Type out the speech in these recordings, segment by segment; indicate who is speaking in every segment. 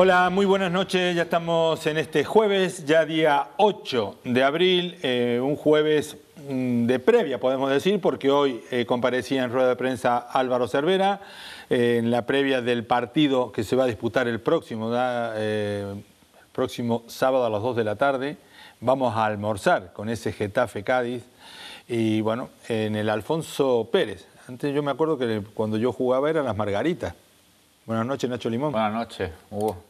Speaker 1: Hola, muy buenas noches. Ya estamos en este jueves, ya día 8 de abril, eh, un jueves mm, de previa, podemos decir, porque hoy eh, comparecía en rueda de prensa Álvaro Cervera, eh, en la previa del partido que se va a disputar el próximo, el próximo sábado a las 2 de la tarde. Vamos a almorzar con ese Getafe Cádiz y bueno, en el Alfonso Pérez. Antes yo me acuerdo que cuando yo jugaba eran las Margaritas. Buenas noches, Nacho Limón.
Speaker 2: Buenas noches, Hugo.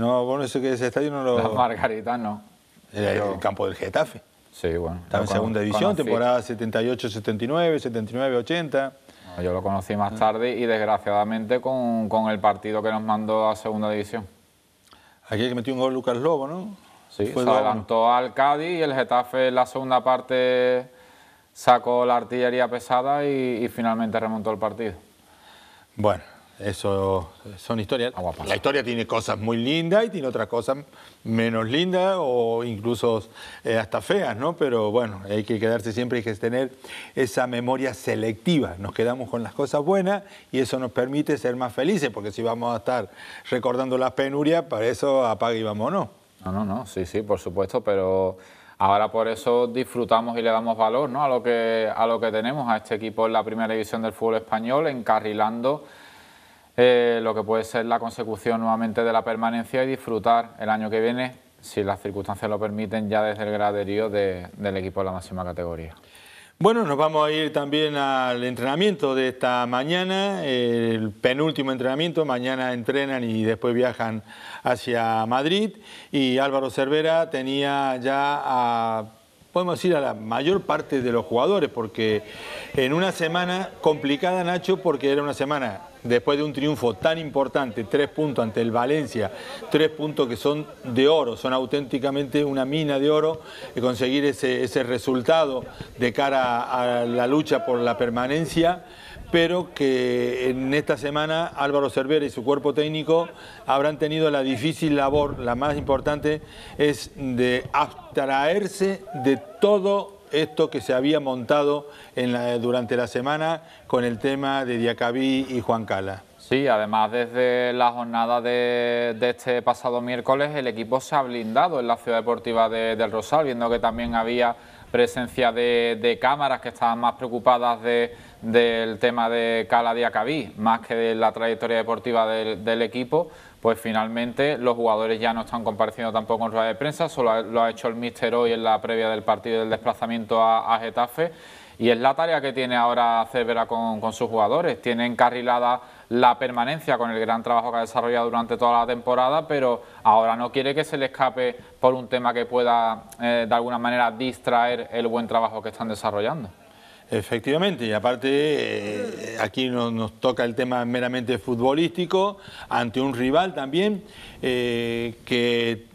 Speaker 1: No, bueno, eso que ese estadio no lo.
Speaker 2: Las Margaritas no.
Speaker 1: El, campo del Getafe.
Speaker 2: Sí, bueno.
Speaker 1: Estaba en segunda división, temporada 78-79, 79-80.
Speaker 2: yo lo conocí más tarde y desgraciadamente con, con, el partido que nos mandó a segunda división.
Speaker 1: Aquí que metió un gol Lucas Lobo, ¿no?
Speaker 2: Sí, se adelantó al Cádiz y el Getafe en la segunda parte sacó la artillería pesada y finalmente remontó el partido.
Speaker 1: Bueno, eso son historias. La historia tiene cosas muy lindas y tiene otras cosas menos lindas o incluso eh, hasta feas, ¿no? Pero bueno, hay que quedarse siempre, hay que tener esa memoria selectiva. Nos quedamos con las cosas buenas y eso nos permite ser más felices, porque si vamos a estar recordando las penurias, para eso apaga y vámonos.
Speaker 2: No, no, no, sí, sí, por supuesto, pero ahora por eso disfrutamos y le damos valor ¿no? a, lo que, a lo que tenemos, a este equipo en la primera división del fútbol español, encarrilando eh, lo que puede ser la consecución nuevamente de la permanencia y disfrutar el año que viene, si las circunstancias lo permiten, ya desde el graderío del equipo de la máxima categoría.
Speaker 1: Bueno, nos vamos a ir también al entrenamiento de esta mañana, el penúltimo entrenamiento, mañana entrenan y después viajan hacia Madrid y Álvaro Cervera tenía ya a podemos decir, a la mayor parte de los jugadores, porque en una semana complicada, Nacho, porque era una semana después de un triunfo tan importante, tres puntos ante el Valencia, tres puntos que son de oro, son auténticamente una mina de oro, conseguir ese, ese resultado de cara a la lucha por la permanencia pero que en esta semana Álvaro Cervera y su cuerpo técnico habrán tenido la difícil labor, la más importante, es de abstraerse de todo esto que se había montado durante la semana con el tema de Diacabí y Juan Cala.
Speaker 2: Sí, además desde la jornada de, este pasado miércoles el equipo se ha blindado en la ciudad deportiva del Rosal, viendo que también había presencia de, cámaras que estaban más preocupadas del tema de Cala Diacabí, más que de la trayectoria deportiva del, equipo, pues finalmente los jugadores ya no están compareciendo tampoco en rueda de prensa, solo lo ha hecho el míster hoy en la previa del partido del desplazamiento a, Getafe. Y es la tarea que tiene ahora Cervera con, con sus jugadores, tiene encarrilada la permanencia con el gran trabajo que ha desarrollado durante toda la temporada, pero ahora no quiere que se le escape por un tema que pueda eh, de alguna manera distraer el buen trabajo que están desarrollando.
Speaker 1: Efectivamente, y aparte eh, aquí nos, toca el tema meramente futbolístico ante un rival también eh, que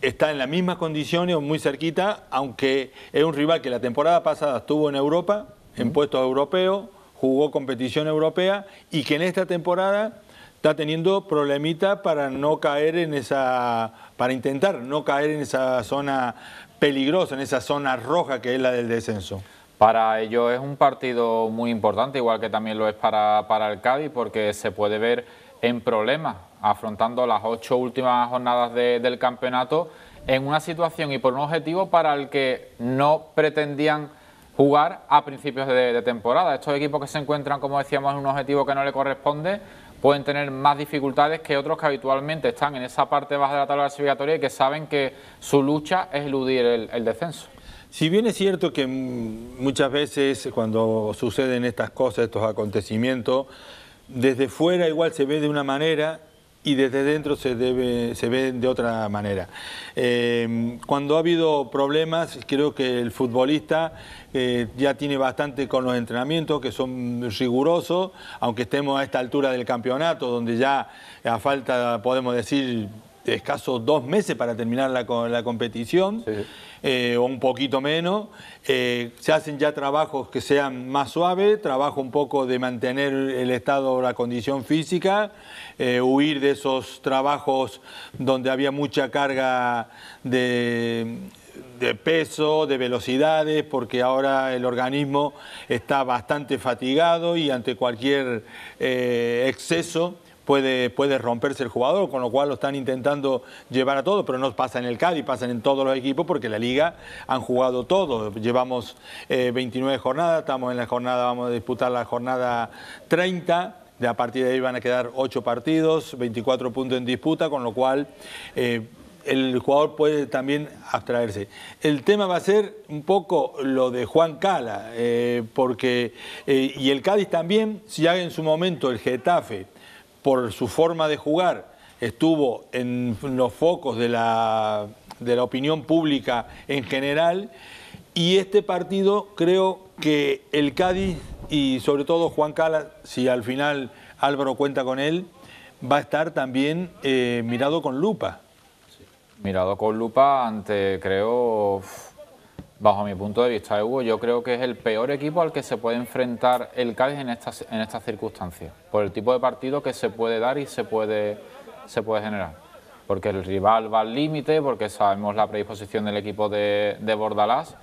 Speaker 1: está en las mismas condiciones o muy cerquita, aunque es un rival que la temporada pasada estuvo en Europa, en puestos europeos, jugó competición europea y que en esta temporada está teniendo problemitas para no caer en esa, para intentar no caer en esa zona peligrosa, en esa zona roja que es la del descenso.
Speaker 2: Para ello es un partido muy importante, igual que también lo es para, para el Cádiz, porque se puede ver en problemas, afrontando las ocho últimas jornadas del campeonato en una situación y por un objetivo para el que no pretendían jugar a principios de, temporada. Estos equipos que se encuentran, como decíamos, en un objetivo que no le corresponde, pueden tener más dificultades que otros que habitualmente están en esa parte baja de la tabla clasificatoria y que saben que su lucha es eludir el, descenso.
Speaker 1: Si bien es cierto que muchas veces cuando suceden estas cosas, estos acontecimientos, desde fuera igual se ve de una manera y desde dentro se, debe, se ve de otra manera. Eh, cuando ha habido problemas, creo que el futbolista eh, ya tiene bastante con los entrenamientos, que son rigurosos, aunque estemos a esta altura del campeonato, donde ya a falta, podemos decir, de escasos dos meses para terminar la, la competición. Eh, o un poquito menos. Eh, se hacen ya trabajos que sean más suaves, trabajo un poco de mantener el estado o la condición física, eh, huir de esos trabajos donde había mucha carga de de peso, de velocidades, porque ahora el organismo está bastante fatigado y ante cualquier exceso puede, puede romperse el jugador, con lo cual lo están intentando llevar a todo, pero no pasa en el Cádiz, pasa en todos los equipos porque la liga han jugado todo. Llevamos 29 eh, jornadas, estamos en la jornada, vamos a disputar la jornada 30. De a partir de ahí van a quedar 8 partidos, 24 puntos en disputa, con lo cual eh, el jugador puede también abstraerse. El tema va a ser un poco lo de Juan Cala, eh, porque, y el Cádiz también, si ya en su momento el Getafe por su forma de jugar, estuvo en los focos de la, de la opinión pública en general. Y este partido creo que el Cádiz y sobre todo Juan Cala, si al final Álvaro cuenta con él, va a estar también eh, mirado con lupa.
Speaker 2: Mirado con lupa ante, creo, bajo mi punto de vista, Hugo, yo creo que es el peor equipo al que se puede enfrentar el Cádiz en estas, circunstancias, por el tipo de partido que se puede dar y se puede, se puede generar. Porque el rival va al límite, porque sabemos la predisposición del equipo de, de Bordalás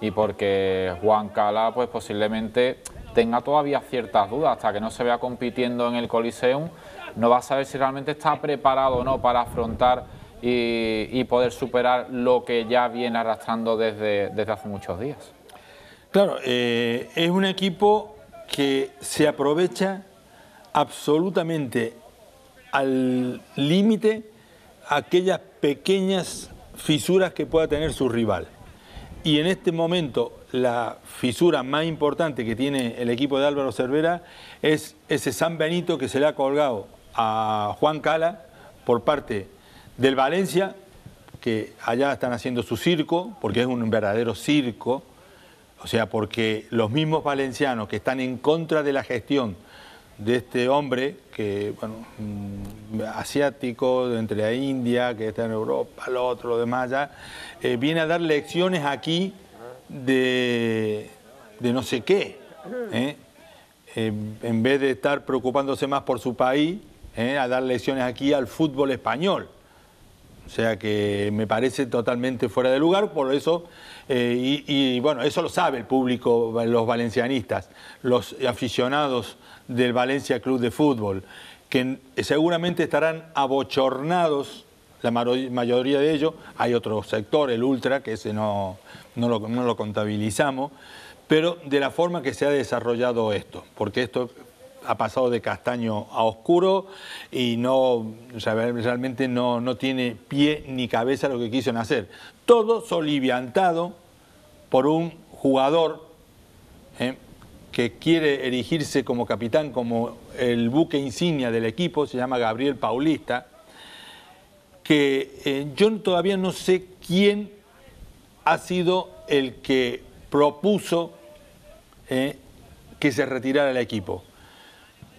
Speaker 2: y porque Juan Cala pues posiblemente tenga todavía ciertas dudas hasta que no se vea compitiendo en el Coliseum, no va a saber si realmente está preparado o no para afrontar y, poder superar lo que ya viene arrastrando desde, desde hace muchos días.
Speaker 1: Claro, eh, es un equipo que se aprovecha absolutamente al límite aquellas pequeñas fisuras que pueda tener su rival. Y en este momento la fisura más importante que tiene el equipo de Álvaro Cervera es ese San Benito que se le ha colgado a Juan Cala por parte del Valencia, que allá están haciendo su circo, porque es un verdadero circo, o sea, porque los mismos valencianos que están en contra de la gestión de este hombre, que, bueno, mm, asiático, entre la India, que está en Europa, lo otro, lo demás, ya, eh, viene a dar lecciones aquí de, no sé qué. ¿eh? en vez de estar preocupándose más por su país, ¿eh? a dar lecciones aquí al fútbol español. O sea que me parece totalmente fuera de lugar, por eso, eh, y, bueno, eso lo sabe el público, los valencianistas, los aficionados del Valencia Club de Fútbol, que seguramente estarán abochornados, la mayoría de ellos, hay otro sector, el ultra, que ese no, no, lo, no lo contabilizamos, pero de la forma que se ha desarrollado esto, porque esto ha pasado de castaño a oscuro y no realmente no, no tiene pie ni cabeza lo que quisieron hacer. Todo soliviantado por un jugador ¿eh? que quiere erigirse como capitán, como el buque insignia del equipo, se llama Gabriel Paulista, que eh, yo todavía no sé quién ha sido el que propuso ¿eh? que se retirara el equipo.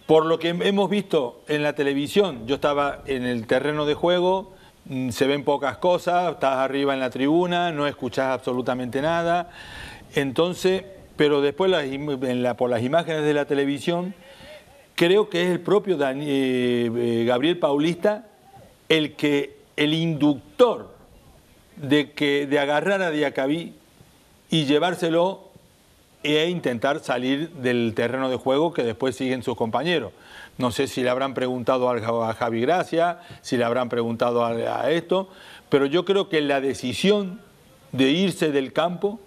Speaker 1: Por lo que hemos visto en la televisión, yo estaba en el terreno de juego, mm, se ven pocas cosas, estás arriba en la tribuna, no escuchás absolutamente nada. Entonces, pero después por las imágenes de la televisión, creo que es el propio eh, eh, Gabriel Paulista el que el inductor de que de agarrar a Diacabí y llevárselo e intentar salir del terreno de juego que después siguen sus compañeros. No sé si le habrán preguntado a Javi Gracia, si le habrán preguntado a, esto, pero yo creo que la decisión de irse del campo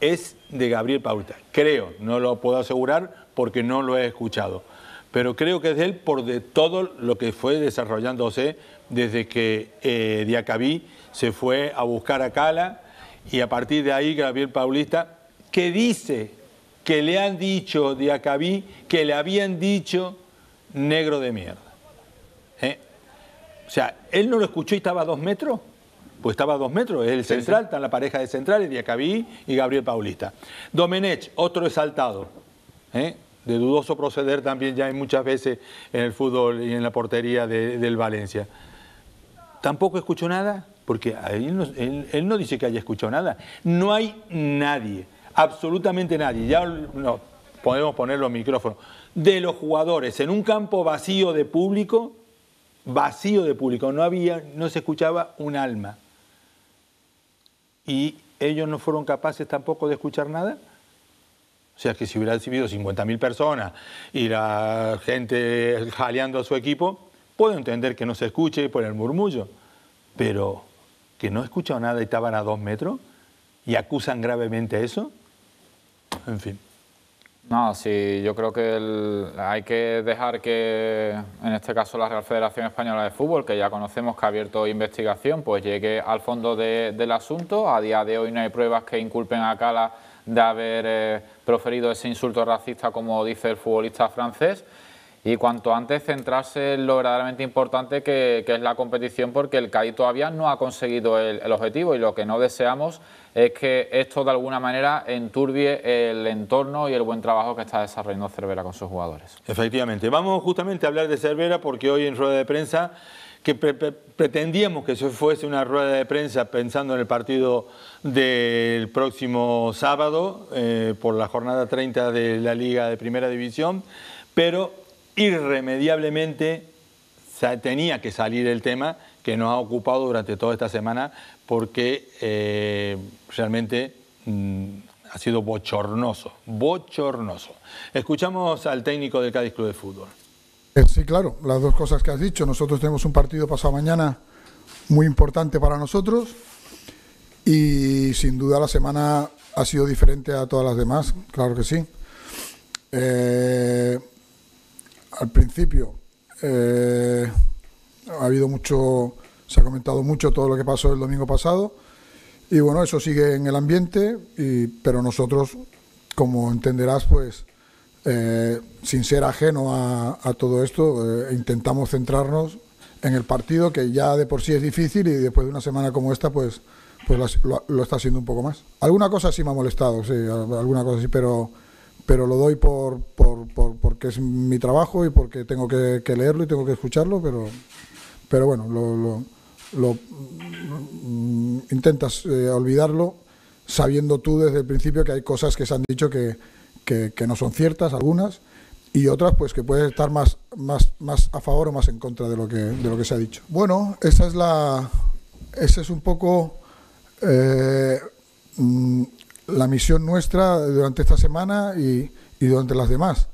Speaker 1: es de Gabriel Paulita. Creo, no lo puedo asegurar porque no lo he escuchado, pero creo que es él por de todo lo que fue desarrollándose desde que eh, Diacabí se fue a buscar a Cala y a partir de ahí Gabriel Paulista, que dice que le han dicho de Acabí, que le habían dicho negro de mierda. ¿Eh? O sea, él no lo escuchó y estaba a dos metros. Pues estaba a dos metros, es el central, está en la pareja de centrales, Diacabí y Gabriel Paulista. Domenech, otro exaltado, ¿eh? de dudoso proceder también ya hay muchas veces en el fútbol y en la portería del Valencia. Tampoco escuchó nada, porque él no dice que haya escuchado nada. No hay nadie absolutamente nadie, ya no, podemos poner los micrófonos, de los jugadores en un campo vacío de público, vacío de público, no había, no se escuchaba un alma. Y ellos no fueron capaces tampoco de escuchar nada. O sea que si hubiera recibido 50.000 personas y la gente jaleando a su equipo, Puedo entender que no se escuche por el murmullo, pero que no he escuchado nada y estaban a dos metros y acusan gravemente eso. En fin.
Speaker 2: No, sí, yo creo que hay que dejar que, en este caso, la Real Federación Española de Fútbol, que ya conocemos que ha abierto investigación, pues llegue al fondo del asunto. A día de hoy no hay pruebas que inculpen a Cala de haber eh, proferido ese insulto racista, como dice el futbolista francés y cuanto antes centrarse en lo verdaderamente importante que, es la competición porque el Cádiz todavía no ha conseguido el, objetivo y lo que no deseamos es que esto de alguna manera enturbie el entorno y el buen trabajo que está desarrollando Cervera con sus jugadores.
Speaker 1: Efectivamente, vamos justamente a hablar de Cervera porque hoy en rueda de prensa que pretendíamos que eso fuese una rueda de prensa pensando en el partido del próximo sábado eh, por la jornada 30 de la Liga de Primera División, pero irremediablemente tenía que salir el tema que nos ha ocupado durante toda esta semana porque eh, realmente mm, ha sido bochornoso, bochornoso. Escuchamos al técnico del Cádiz Club de Fútbol.
Speaker 3: Eh, sí, claro, las dos cosas que has dicho. Nosotros tenemos un partido pasado mañana muy importante para nosotros y sin duda la semana ha sido diferente a todas las demás, claro que sí. Eh, al principio eh, ha habido mucho, se ha comentado mucho todo lo que pasó el domingo pasado y bueno, eso sigue en el ambiente, pero nosotros, como entenderás, pues eh, sin ser ajeno a, todo esto, eh, intentamos centrarnos en el partido que ya de por sí es difícil y después de una semana como esta, pues, pues lo, lo está haciendo un poco más. Alguna cosa sí me ha molestado, sí, alguna cosa sí, pero pero lo doy por, por, porque es mi trabajo y porque tengo que, leerlo y tengo que escucharlo, pero, pero bueno, lo, lo, mm, intentas eh, olvidarlo sabiendo tú desde el principio que hay cosas que se han dicho que, que, no son ciertas, algunas, y otras pues que puedes estar más, más, más a favor o más en contra de lo que, de lo que se ha dicho. Bueno, esa es la, ese es un poco eh, mm, la misión nuestra durante esta semana y, durante las demás.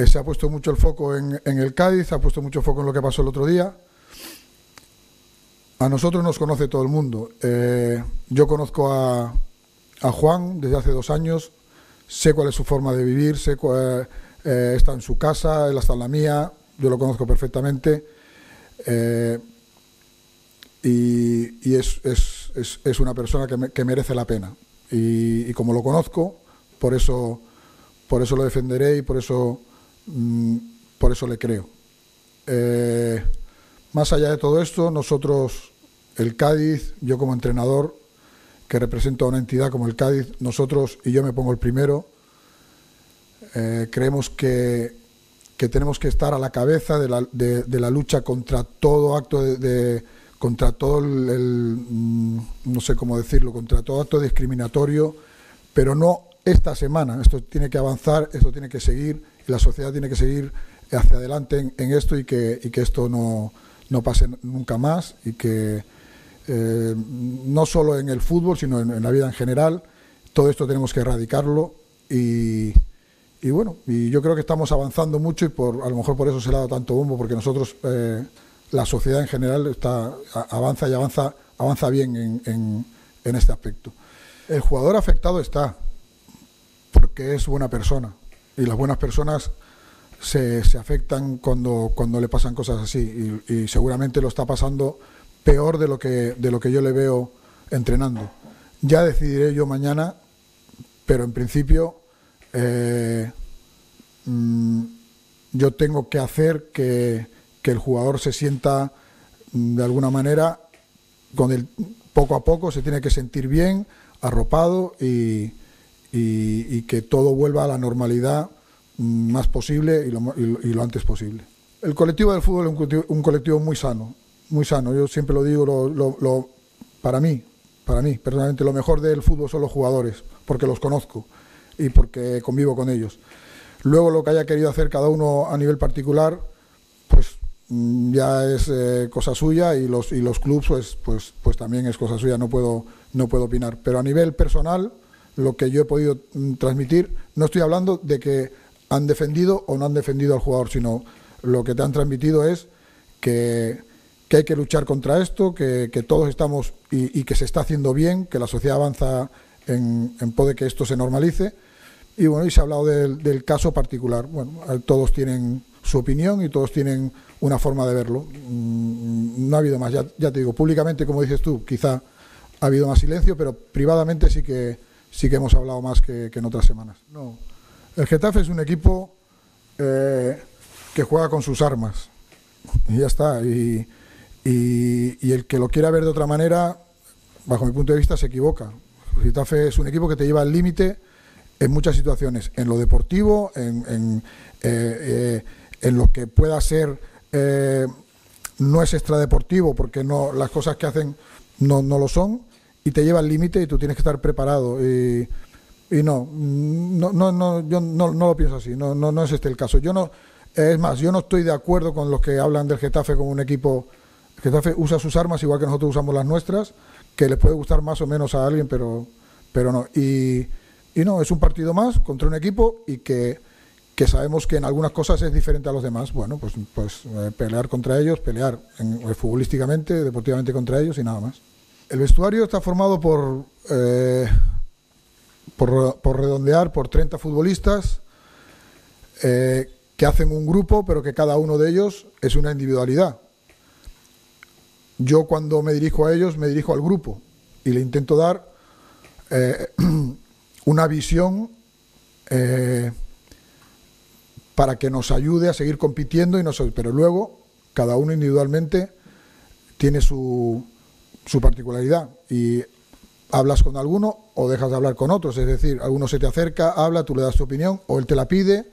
Speaker 3: Eh, se ha puesto mucho el foco en, el Cádiz, se ha puesto mucho foco en lo que pasó el otro día. A nosotros nos conoce todo el mundo. Eh, yo conozco a, Juan desde hace dos años, sé cuál es su forma de vivir, sé cuál, eh, está en su casa, él está en la mía, yo lo conozco perfectamente. y, es, una persona que merece la pena y, como lo conozco, por eso, por eso lo defenderé y por eso, mm, por eso le creo. Eh, más allá de todo esto, nosotros, el Cádiz, yo como entrenador, que represento a una entidad como el Cádiz, nosotros, y yo me pongo el primero, eh, creemos que, que, tenemos que estar a la cabeza de la, de, la lucha contra todo acto de contra todo el, mm, no sé cómo decirlo, contra todo acto discriminatorio, pero no esta semana. Esto tiene que avanzar, esto tiene que seguir, la sociedad tiene que seguir hacia adelante en, esto y que, esto no, pase nunca más y que eh, no solo en el fútbol, sino en, la vida en general, todo esto tenemos que erradicarlo y, y, bueno, y yo creo que estamos avanzando mucho y por, a lo mejor por eso se le ha dado tanto bombo, porque nosotros... Eh, la sociedad en general está, avanza y avanza, avanza bien en, en, este aspecto. El jugador afectado está, porque es buena persona, y las buenas personas se, se afectan cuando, cuando le pasan cosas así, y, seguramente lo está pasando peor de lo, que, de lo que yo le veo entrenando. Ya decidiré yo mañana, pero en principio eh, mm, yo tengo que hacer que que el jugador se sienta mm, de alguna manera con el poco a poco se tiene que sentir bien, arropado y, y, que todo vuelva a la normalidad mm, más posible y lo, y lo, antes posible. El colectivo del fútbol es un colectivo, muy sano, muy sano. Yo siempre lo digo, lo, lo, para mí, para mí, personalmente, lo mejor del fútbol son los jugadores, porque los conozco y porque convivo con ellos. Luego lo que haya querido hacer cada uno a nivel particular, pues Mm, ya es eh, cosa suya y los y los clubs pues pues pues también es cosa suya no puedo no puedo opinar pero a nivel personal lo que yo he podido mm, transmitir no estoy hablando de que han defendido o no han defendido al jugador sino lo que te han transmitido es que, hay que luchar contra esto, que, todos estamos y, que se está haciendo bien, que la sociedad avanza en, en de que esto se normalice. Y bueno, y se ha hablado del, caso particular. Bueno, todos tienen su opinión y todos tienen una forma de verlo. Mm, no ha habido más, ya, ya, te digo, públicamente, como dices tú, quizá ha habido más silencio, pero privadamente sí que, sí que hemos hablado más que, en otras semanas. No. El Getafe es un equipo eh, que juega con sus armas. Y ya está. Y, el que lo quiera ver de otra manera, bajo mi punto de vista, se equivoca. El Getafe es un equipo que te lleva al límite en muchas situaciones, en lo deportivo, en, en, eh, eh, lo que pueda ser, no es extradeportivo, porque no, las cosas que hacen no, no lo son, y te lleva al límite y tú tienes que estar preparado. Y, y no, no, no, no, yo no, no lo pienso así, no, no, no es este el caso. Yo no, es más, yo no estoy de acuerdo con los que hablan del Getafe como un equipo. El Getafe usa sus armas igual que nosotros usamos las nuestras, que les puede gustar más o menos a alguien, pero, pero no. Y, y no, es un partido más contra un equipo y que, que sabemos que en algunas cosas es diferente a los demás. Bueno, pues, pues eh, pelear contra ellos, pelear en, eh, futbolísticamente, deportivamente contra ellos y nada más. El vestuario está formado por, eh, por, redondear, por 30 futbolistas eh, que hacen un grupo, pero que cada uno de ellos es una individualidad. Yo cuando me dirijo a ellos, me dirijo al grupo y le intento dar eh, una visión para que nos ayude a seguir compitiendo, y nos, pero luego cada uno individualmente tiene su, su particularidad y hablas con alguno o dejas de hablar con otros, es decir, alguno se te acerca, habla, tú le das tu opinión o él te la pide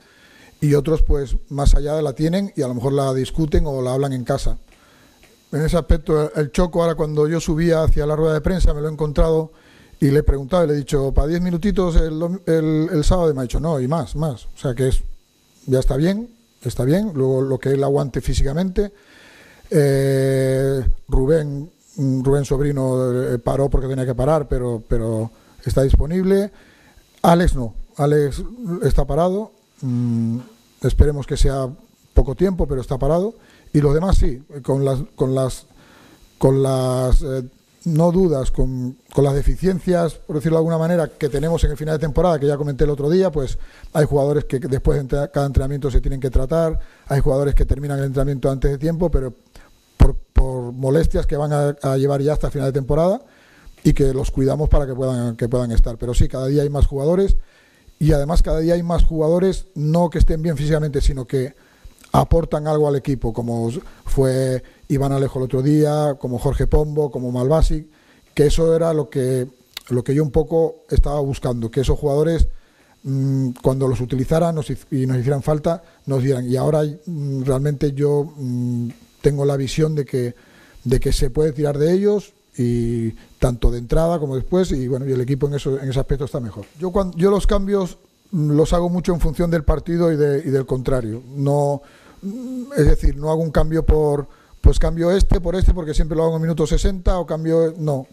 Speaker 3: y otros pues más allá la tienen y a lo mejor la discuten o la hablan en casa. En ese aspecto el choco ahora cuando yo subía hacia la rueda de prensa me lo he encontrado y le he preguntado y le he dicho, para 10 minutitos el, el, sábado y me ha dicho, no, y más, más. O sea que es, ya está bien, está bien, luego lo que él aguante físicamente. Eh, Rubén Rubén Sobrino eh, paró porque tenía que parar, pero, pero está disponible. Alex no, Alex está parado. Mm, esperemos que sea poco tiempo, pero está parado. Y los demás sí, con las, con las, con las eh, no dudas, con, con, las deficiencias, por decirlo de alguna manera, que tenemos en el final de temporada, que ya comenté el otro día, pues hay jugadores que después de cada entrenamiento se tienen que tratar, hay jugadores que terminan el entrenamiento antes de tiempo, pero por, molestias que van a, llevar ya hasta final de temporada y que los cuidamos para que puedan, que puedan estar. Pero sí, cada día hay más jugadores y además cada día hay más jugadores no que estén bien físicamente, sino que aportan algo al equipo, como fue Iván Alejo el otro día, como Jorge Pombo, como Malvasi, que eso era lo que, lo que yo un poco estaba buscando, que esos jugadores mm, cuando los utilizaran y nos hicieran falta, nos dieran. Y ahora mm, realmente yo mm, tengo la visión de que, de que se puede tirar de ellos y tanto de entrada como después y bueno y el equipo en eso en ese aspecto está mejor. Yo cuando yo los cambios los hago mucho en función del partido y, de, y del contrario. No es decir no hago un cambio por pues cambio este por este porque siempre lo hago en minuto 60 o cambio no.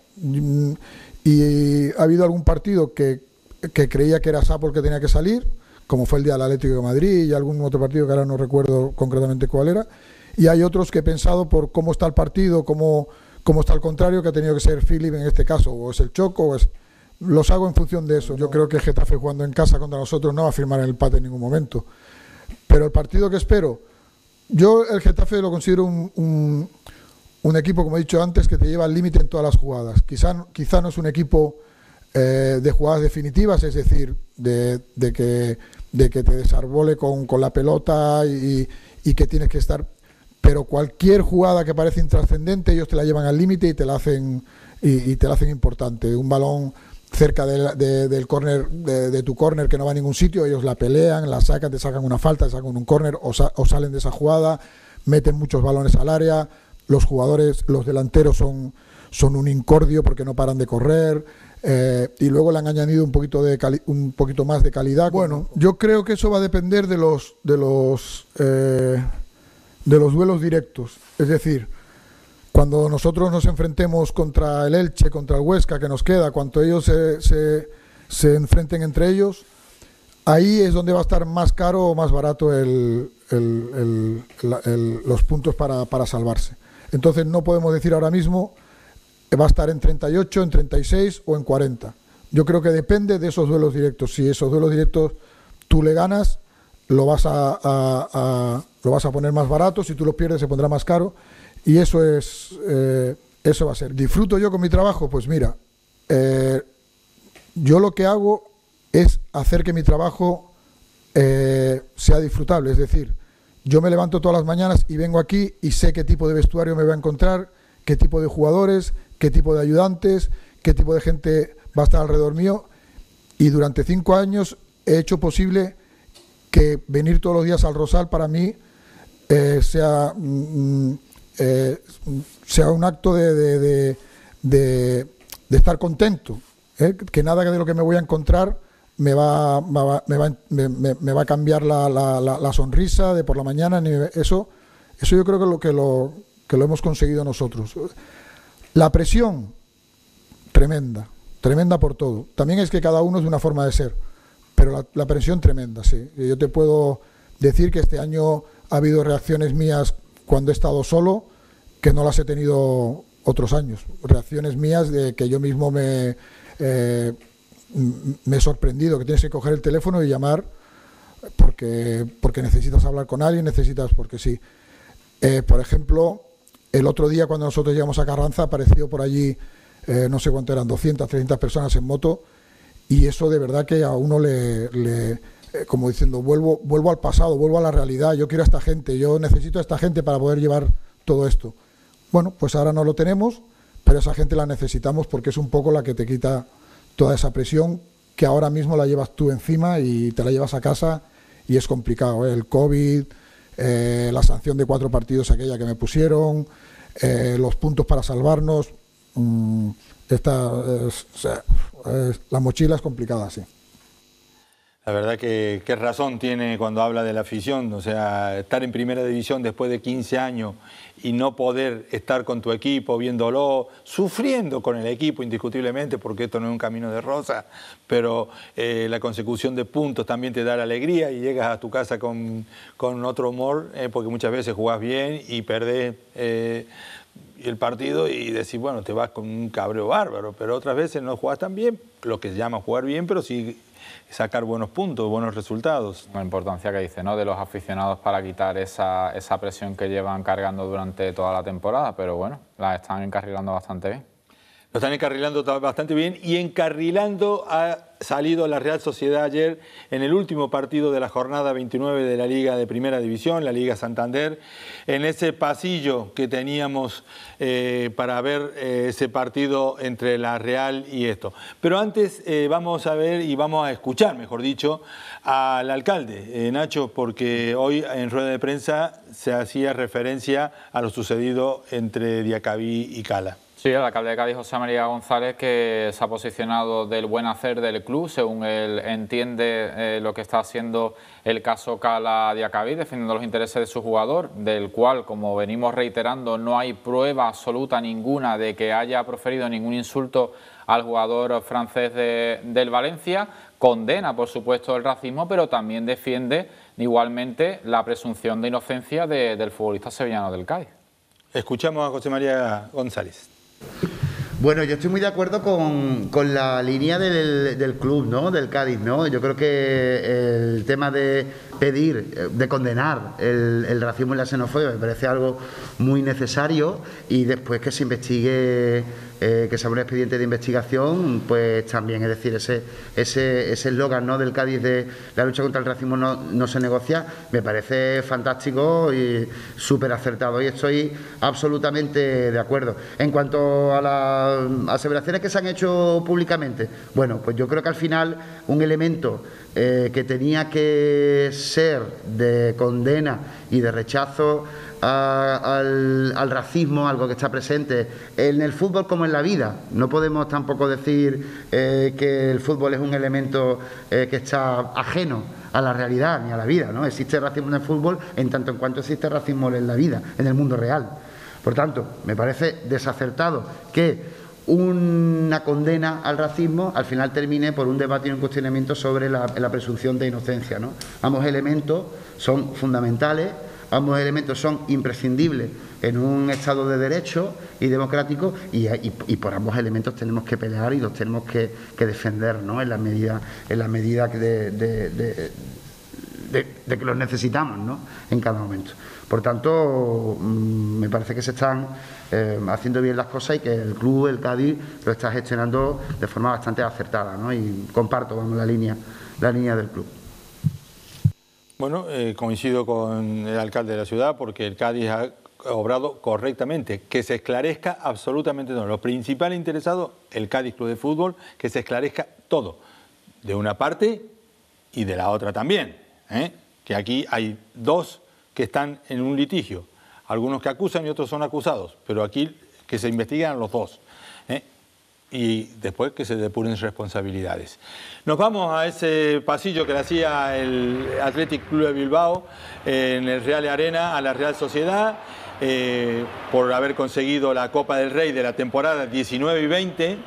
Speaker 3: Y ha habido algún partido que, que creía que era Sapo el que tenía que salir como fue el día del Atlético de Madrid y algún otro partido que ahora no recuerdo concretamente cuál era y hay otros que he pensado por cómo está el partido, cómo, cómo está el contrario, que ha tenido que ser Philip en este caso, o es el Choco, o es... Los hago en función de eso. Yo creo que el Getafe jugando en casa contra nosotros no va a firmar el empate en ningún momento. Pero el partido que espero, yo el Getafe lo considero un, un, equipo, como he dicho antes, que te lleva al límite en todas las jugadas. Quizá, quizá no es un equipo eh, de jugadas definitivas, es decir, de, de, que, de que te desarbole con, con la pelota y, y, que tienes que estar pero cualquier jugada que parece intrascendente, ellos te la llevan al límite y te la hacen y, te la hacen importante. Un balón cerca del córner de, tu córner que no va a ningún sitio, ellos la pelean, la sacan, te sacan una falta, te sacan un córner o, salen de esa jugada, meten muchos balones al área, los jugadores, los delanteros son, son un incordio porque no paran de correr. Eh, y luego le han añadido un poquito de un poquito más de calidad. Bueno, yo creo que eso va a depender de los de los eh, de los duelos directos. Es decir, cuando nosotros nos enfrentemos contra el Elche, contra el Huesca, que nos queda, cuando ellos se, se, enfrenten entre ellos, ahí es donde va a estar más caro o más barato el, los puntos para, para, salvarse. Entonces no podemos decir ahora mismo que va a estar en 38, en 36 o en 40. Yo creo que depende de esos duelos directos. Si esos duelos directos tú le ganas, lo vas a, lo vas a poner más barato, si tú lo pierdes se pondrá más caro y eso es eh, eso va a ser. ¿Disfruto yo con mi trabajo? Pues mira, eh, yo lo que hago es hacer que mi trabajo eh, sea disfrutable, es decir, yo me levanto todas las mañanas y vengo aquí y sé qué tipo de vestuario me voy a encontrar, qué tipo de jugadores, qué tipo de ayudantes, qué tipo de gente va a estar alrededor mío y durante cinco años he hecho posible que venir todos los días al Rosal para mí eh, sea, mm, mm, eh, sea un acto de, de, estar contento, ¿eh? que nada de lo que me voy a encontrar me va, me va, me va, a cambiar la, la, sonrisa de por la mañana, ni eso, eso yo creo que lo, que, lo, que lo hemos conseguido nosotros. La presión, tremenda, tremenda por todo. También es que cada uno es de una forma de ser pero la, presión tremenda, sí. Yo te puedo decir que este año ha habido reacciones mías cuando he estado solo que no las he tenido otros años. Reacciones mías de que yo mismo me, eh, me he sorprendido, que tienes que coger el teléfono y llamar porque, porque necesitas hablar con alguien, necesitas, porque sí. Eh, por ejemplo, el otro día cuando nosotros llegamos a Carranza apareció por allí, eh, no sé cuánto eran, 200, 300 personas en moto y eso de verdad que a uno le, eh, como diciendo, vuelvo, vuelvo al pasado, vuelvo a la realidad, yo quiero a esta gente, yo necesito a esta gente para poder llevar todo esto. Bueno, pues ahora no lo tenemos, pero esa gente la necesitamos porque es un poco la que te quita toda esa presión que ahora mismo la llevas tú encima y te la llevas a casa y es complicado. ¿eh? El COVID, eh, la sanción de cuatro partidos aquella que me pusieron, los puntos para salvarnos. Mm, esta, la mochila es complicada, sí.
Speaker 1: La verdad que qué razón tiene cuando habla de la afición, o sea, estar en primera división después de 15 años y no poder estar con tu equipo, viéndolo, sufriendo con el equipo indiscutiblemente, porque esto no es un camino de rosa, pero eh, la consecución de puntos también te da la alegría y llegas a tu casa con, otro humor, eh, porque muchas veces jugás bien y perdés. Eh, el partido y decir, bueno, te vas con un cabreo bárbaro, pero otras veces no jugás tan bien, lo que se llama jugar bien, pero sí sacar buenos puntos, buenos resultados.
Speaker 2: La importancia que dice, ¿no? De los aficionados para quitar esa, esa presión que llevan cargando durante toda la temporada, pero bueno, la están encarrilando bastante bien.
Speaker 1: Lo están encarrilando bastante bien y encarrilando ha salido la Real Sociedad ayer en el último partido de la jornada 29 de la Liga de Primera División, la Liga Santander, en ese pasillo que teníamos eh, para ver eh, ese partido entre la Real y esto. Pero antes eh, vamos a ver y vamos a escuchar, mejor dicho, al alcalde, Nacho, porque hoy en rueda de prensa se hacía referencia a lo sucedido entre Diacabí y Cala.
Speaker 2: Sí, el alcalde de Cádiz, José María González, que se ha posicionado del buen hacer del club, según él entiende eh, lo que está haciendo el caso Cala Diacabí, defendiendo los intereses de su jugador, del cual, como venimos reiterando, no hay prueba absoluta ninguna de que haya proferido ningún insulto al jugador francés del Valencia. Condena, por supuesto, el racismo, pero también defiende igualmente la presunción de inocencia del futbolista sevillano del Cádiz.
Speaker 1: Escuchamos a José María González.
Speaker 4: Bueno, yo estoy muy de acuerdo con, la línea del, club, ¿no? Del Cádiz, ¿no? Yo creo que el tema de pedir, de condenar el, racismo y la xenofobia me parece algo muy necesario y después que se investigue eh, que se abra un expediente de investigación, pues también, es decir, ese ese eslogan ¿no? del Cádiz de la lucha contra el racismo no, no se negocia, me parece fantástico y súper acertado y estoy absolutamente de acuerdo. En cuanto a las aseveraciones que se han hecho públicamente, bueno, pues yo creo que al final un elemento eh, que tenía que ser de condena y de rechazo al, racismo, algo que está presente en el fútbol como en la vida. No podemos tampoco decir eh, que el fútbol es un elemento eh, que está ajeno a la realidad ni a la vida. ¿no? Existe racismo en el fútbol en tanto en cuanto existe racismo en la vida, en el mundo real. Por tanto, me parece desacertado que una condena al racismo al final termine por un debate y un cuestionamiento sobre la, presunción de inocencia. ¿no? Ambos elementos son fundamentales, ambos elementos son imprescindibles en un Estado de derecho y democrático y, por ambos elementos tenemos que pelear y los tenemos que, defender ¿no? en la medida, en la medida de, de, que los necesitamos ¿no? en cada momento. Por tanto, mm, me parece que se están eh, haciendo bien las cosas y que el club, el Cádiz, lo está gestionando de forma bastante acertada, ¿no? Y comparto, vamos, la línea, la línea del club.
Speaker 1: Bueno, eh, coincido con el alcalde de la ciudad porque el Cádiz ha obrado correctamente, que se esclarezca absolutamente todo. Lo principal interesado, el Cádiz Club de Fútbol, que se esclarezca todo, de una parte y de la otra también. ¿eh? Que aquí hay dos que están en un litigio, algunos que acusan y otros son acusados, pero aquí que se investiguen los dos. ¿eh? Y después que se depuren responsabilidades. Nos vamos a ese pasillo que le hacía el Athletic Club de Bilbao en el Real Arena a la Real Sociedad eh, por haber conseguido la Copa del Rey de la temporada 19 y 20.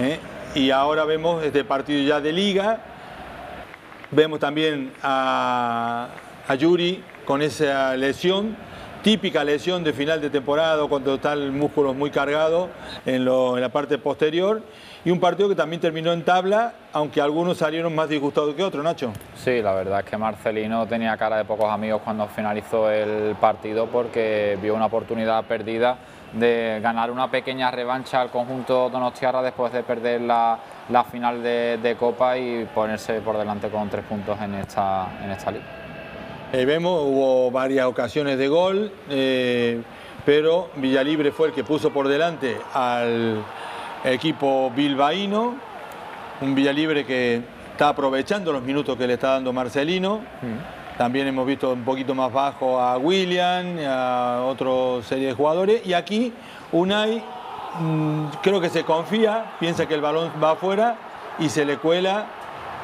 Speaker 1: ¿eh? Y ahora vemos este partido ya de liga. Vemos también a Yuri con esa lesión, típica lesión de final de temporada cuando está el músculo muy cargado en, la parte posterior. Y un partido que también terminó en tabla, aunque algunos salieron más disgustados que otros, Nacho.
Speaker 2: Sí, la verdad es que Marcelino tenía cara de pocos amigos cuando finalizó el partido porque vio una oportunidad perdida de ganar una pequeña revancha al conjunto Donostiarra después de perder la, final de, de, Copa y ponerse por delante con tres puntos en esta, en esta liga.
Speaker 1: Eh, vemos, hubo varias ocasiones de gol, eh, pero Villalibre fue el que puso por delante al equipo bilbaíno, un Villalibre que está aprovechando los minutos que le está dando Marcelino. También hemos visto un poquito más bajo a William, a otra serie de jugadores. Y aquí Unai mm, creo que se confía, piensa que el balón va afuera y se le cuela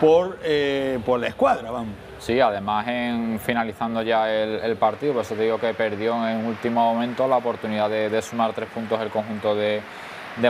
Speaker 1: por, eh, por la escuadra, vamos.
Speaker 2: Sí, además en finalizando ya el, partido, por eso te digo que perdió en último momento la oportunidad de, sumar tres puntos el conjunto de,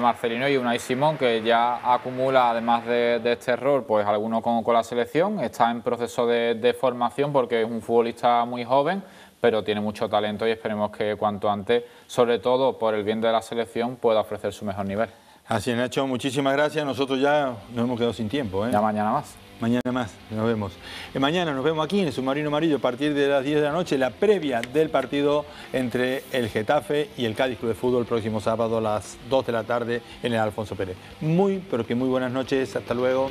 Speaker 2: Marcelino y Unai Simón, que ya acumula, además de, este error, pues alguno con, la selección, está en proceso de, formación porque es un futbolista muy joven, pero tiene mucho talento y esperemos que cuanto antes, sobre todo por el bien de la selección, pueda ofrecer su mejor nivel.
Speaker 1: Así es, Nacho, muchísimas gracias. Nosotros ya nos hemos quedado sin tiempo. ¿eh?
Speaker 2: Ya mañana más.
Speaker 1: Mañana más, nos vemos. Y mañana nos vemos aquí en el Submarino Amarillo a partir de las 10 de la noche, la previa del partido entre el Getafe y el Cádiz Club de Fútbol el próximo sábado a las 2 de la tarde en el Alfonso Pérez. Muy, pero que muy buenas noches, hasta luego.